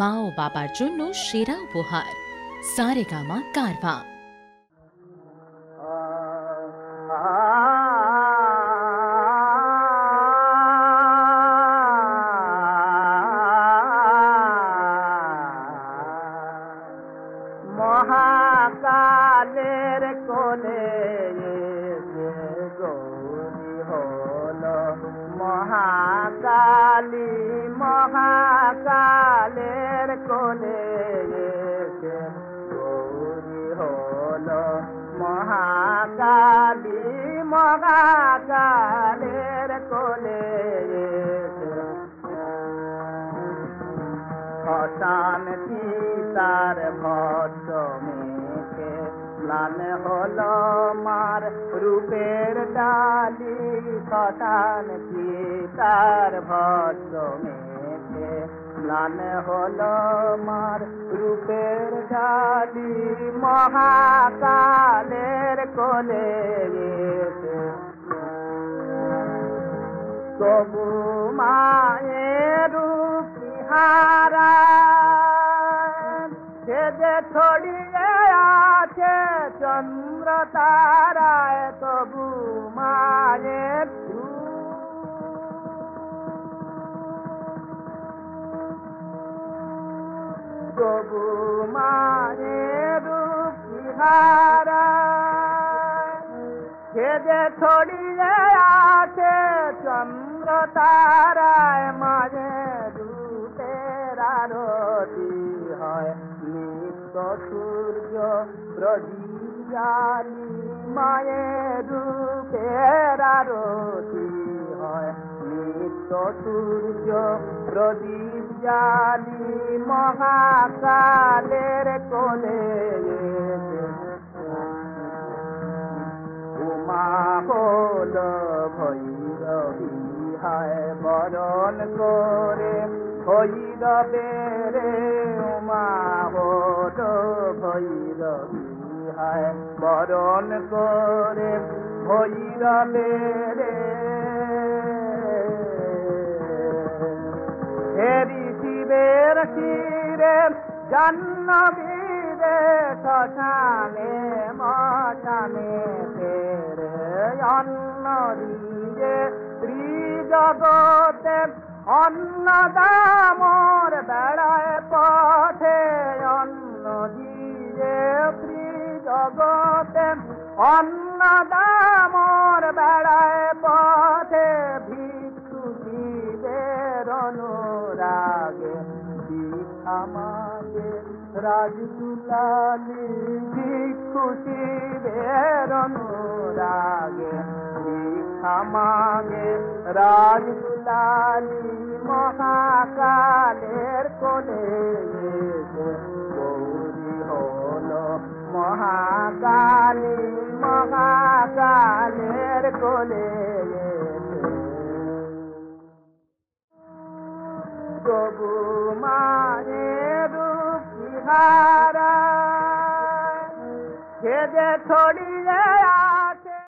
মা ও বাবার জন্য সেরা উপহার। সারেগামা কারভা। মহাকালের কোলে গৌরী হল মহাকালী। মহাকালের কোলে শ্মশান সীতার ভদ্র মেখে ম্লান হল মার রূপের ডালি। শ্মশান সীতার ভদ্র মেখে হল মার রূপের ডালি। মহাকালের কোলে তবু মায়ের হারা সে যে ছড়িয়ে আছে চন্দ্র তারায় তবু মায়ের তবু মায়ের হারা সে যে ছড়িয়ে আছে চন্দ্র তারায় মাঝে দুটের হয়। নিত্য সূর্য প্রদীপ জালি মায়ের রূপের আরতি হয়। নিত্য সূর্য প্রদীপ জালি মহাকালের কোলে হায় বরণ করে ভৈরবের উমা হল ভৈরবী হায় বরণ করে ভৈরবের হেরি শিবের শিরে জাহ্নবীরে শ্মশানে, মশানে, ফেরে অন্ন দিয়ে ত্রিজগতে অন্নদামর বেড়ায় পথে, অন্ন দিয়ে ত্রিজগতে অন্নদামর বেড়ায় পথে, ভিক্ষু শিবের অনুরাগে আমাকে রাজতুলালি ভিক্ষু শিবের অনুরাগে আমাকে রাজতুলালি মহাকালের কোলে গৌরী হল মহাকালী, মহাকালের কোলে এসে। তবু মায়ের বিহারা যে ছড়ি